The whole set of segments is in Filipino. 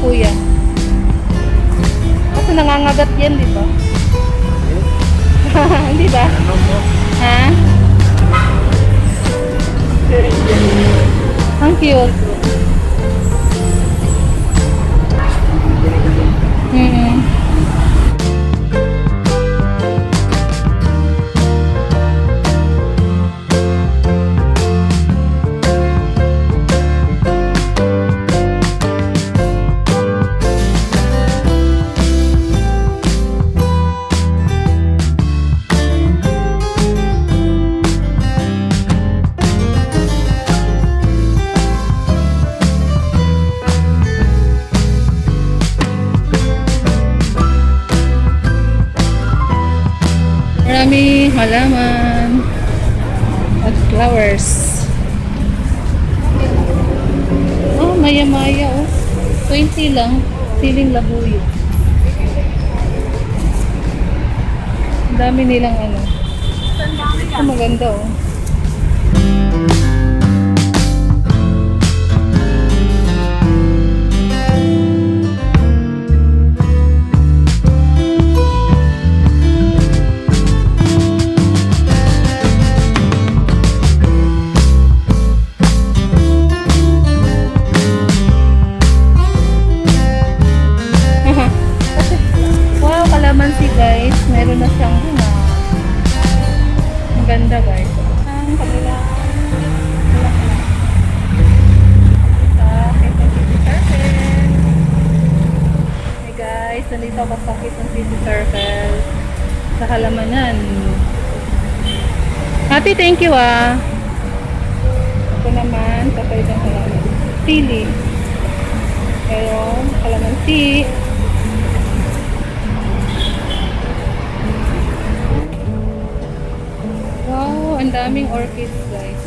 kuya? Kasi nangangagat yan, di ba? Hindi ba? Ha? Ang cute. Mm. Marami halaman at flowers. Oh, maya-maya oh. 20 lang. Siling labuyo. Ang dami nilang ano. Oh, maganda oh. Ate, thank you ah. Ito naman, kapay ng halaman. Sili. Meron, kalamansi. Wow, ang daming orchids guys.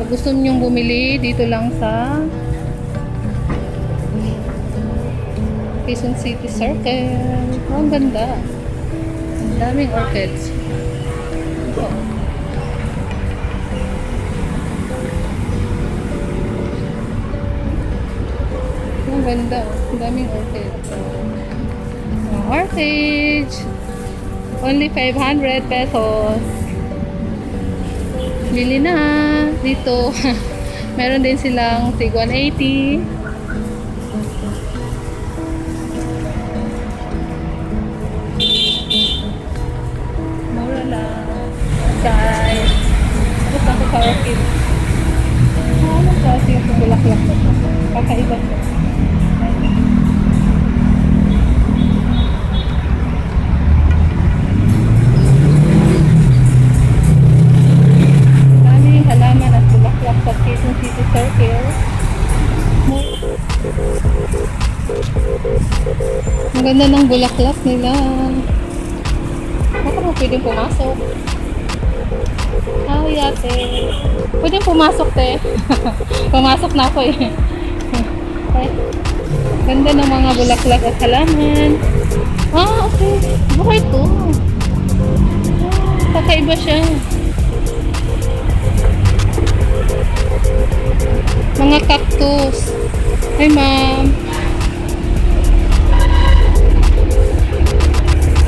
Pag gusto ninyong bumili, dito lang sa Quezon City Circle. Oh, ang ganda. Ang daming orchids. Ganda. oh. Ang daming. Ang orchids. Only 500 pesos. Bili na dito. Meron din silang tig 180. Mura lang. Size. Tapos ako sa orchid. Anong klase yung bulaklak na? Kakaiba to. Daming halaman at bulaklak sa Quezon City Circle. Ang ganda ng bulaklak nila. Baka mo pwedeng pumasok. Hi, ate. Pwedeng pumasok, te. pumasok na ako eh. Ay, Ganda ng mga bulaklak at halaman. Ah, okay. Buhay to. Ah, kakaiba siya. Mga cactus. Ay, ma'am.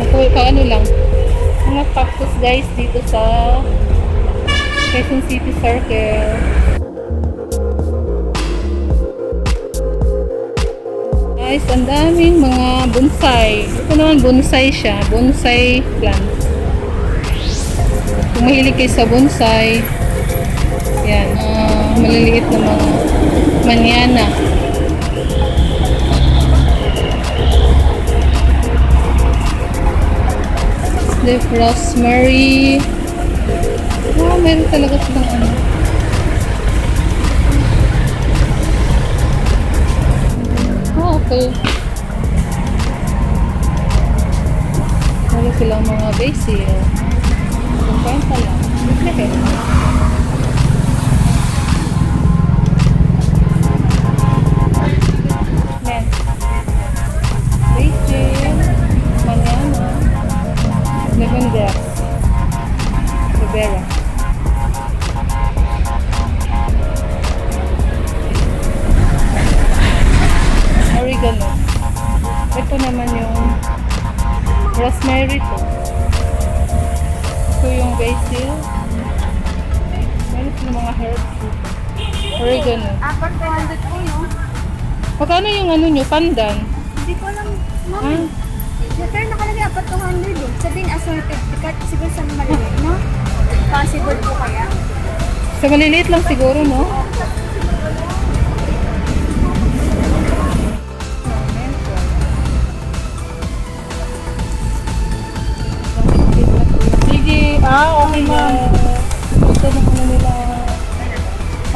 Ako, ka ano lang. Mga cactus guys dito sa Quezon City Circle. Guys, ang daming mga bonsai. Ito naman bonsai siya. Bonsai plant. Kung mahilig kayo sa bonsai, yan, ah, maliliit na mga manyana. Leaf rosemary. Wow, meron talaga silang ano. Okay. Meron silang mga basil. Kung kwenta lang. Okay. rosemary to. Ito yung basil. Meron yung mga herbs. Oregano. Apat 200 po yun. Magkano yung ano nyo? Pandan? Hindi ko alam. Ma'am. Ah? Pero nakalagay apat 200 yun. Sabihin assorted. Kat, siguro sa maliliit, no? Possible po kaya? Sa maliliit lang siguro, no?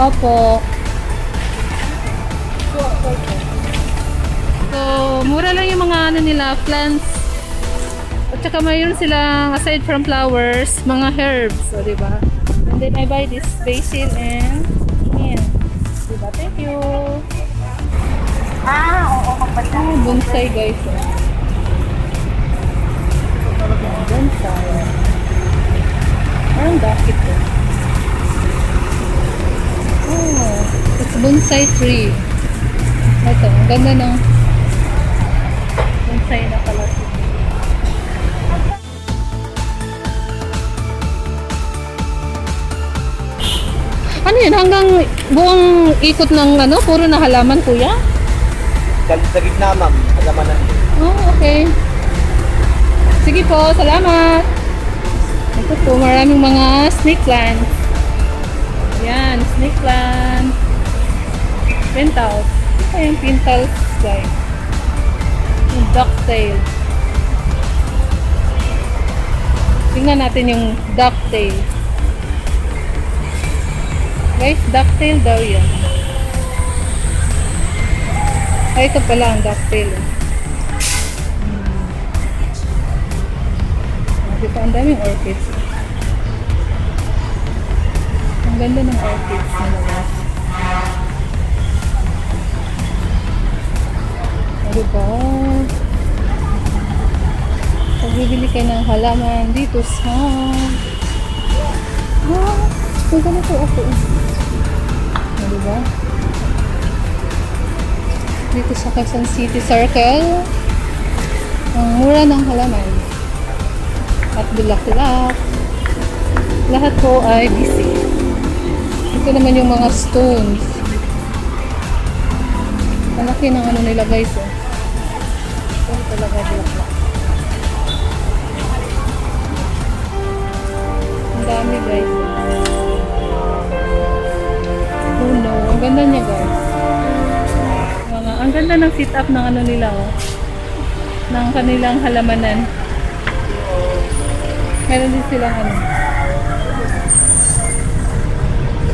Opo. So, mura lang yung mga ano nila, plants. At saka mayroon silang, aside from flowers, mga herbs. O, di ba? And then I buy this basil and mint. Diba? Thank you. Ah, oo, magpata. Oh, bonsai guys. Bonsai. Parang bakit to? Oh, it's bonsai tree. Ito, ang ganda ng bonsai na pala. Ano yun? Hanggang buong ikot ng ano? Puro na halaman, kuya? Sa, gitna, ma'am. Alaman na. Oh, okay. Sige po, salamat. Ito po, maraming mga snake plants. Yan, snake plant. Penthouse. Ito yung penthouse, guys. Yung ducktail. Tingnan natin yung ducktail. Guys, ducktail daw yan. Ay, ito pala ang ducktail. eh. Dito ang daming orchids. Ganda ng orchids nila guys. Ano ba? Pag bibili ka ng halaman dito sa... Ah, may ganito ako. Ano ba? Dito sa Quezon City Circle. Ang mura ng halaman at bulak-bulak. Lahat po ay busy. Ito naman yung mga stones. Malaki ng ano nila guys eh. Ito talaga bulak-bulak. Ang dami guys. Oh no, ang ganda niya guys. Mga, ang ganda ng sit up ng ano nila oh. Ng kanilang halamanan. Meron din silang ano.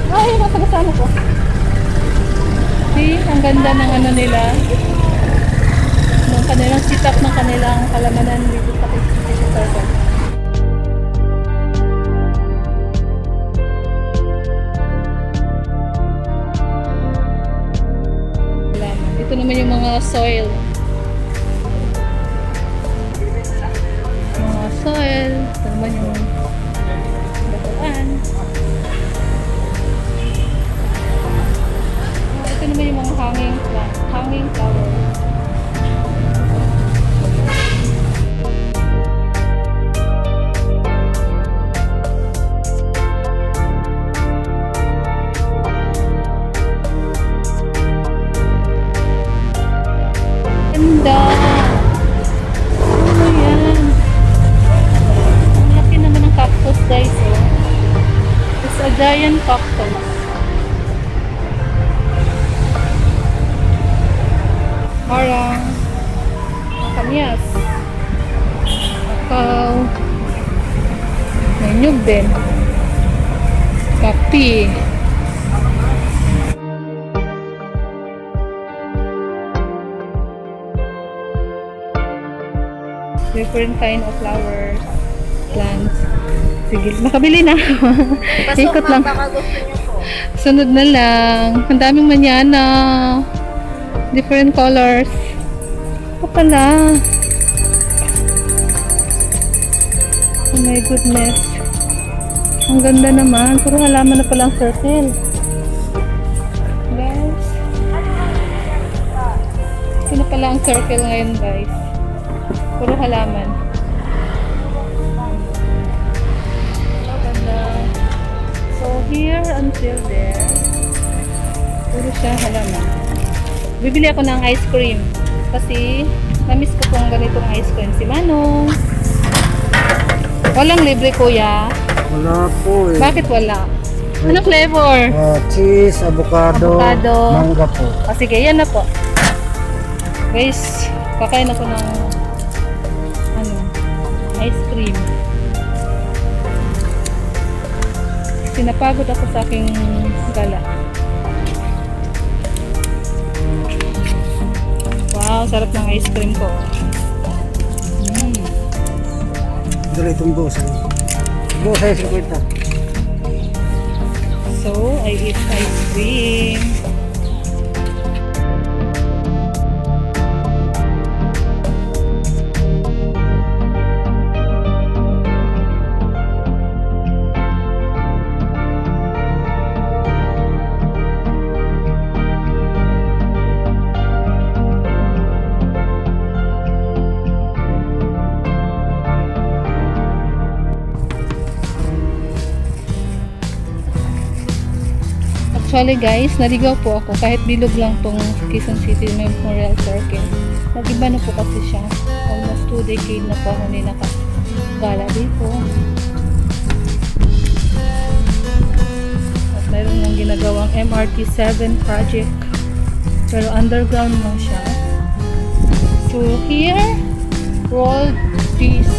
Ay, nasa kasama ko. See, ang ganda ng ano nila. Ng kanilang sit-up ng kanilang kalamanan dito sa Quezon Circle. Ito naman yung mga soil. Mga soil. Ito naman yung batuan. Naman yung mga hanging plant. Hanging flower. Kamyas. Kakao. May nyug din. Kapi. Different kind of flowers, plants. Sige, makabili na. Ikot lang. Sunod na lang. Ang daming manyana. Different colors. Ito pala. Oh my goodness. Ang ganda naman. Puro halaman na palang circle. Guys. Ito pala ang circle ngayon guys. Puro halaman. still there. Puro siya halaman. Bibili ako ng ice cream. Kasi, namiss ko pong ganitong ice cream. Si Manong. Walang libre, kuya. Wala po eh. Bakit wala? Anong flavor? Ah, cheese, avocado, Avocado. mangga po. O sige, yan na po. Guys, kakain ako ng ano, ice cream. Sinapagod ako sa aking gala. Wow, sarap ng ice cream ko. Mm. Dali itong busan. Busan sa kwenta. So, I eat ice cream. Actually guys, naligaw po ako kahit bilog lang tong Quezon City Memorial Circle. Nag-iba na po kasi siya. Almost 2 decade na po ako hindi nakagala dito. At mayroon nang ginagawang MRT7 project. Pero underground lang siya. So here, rolled peace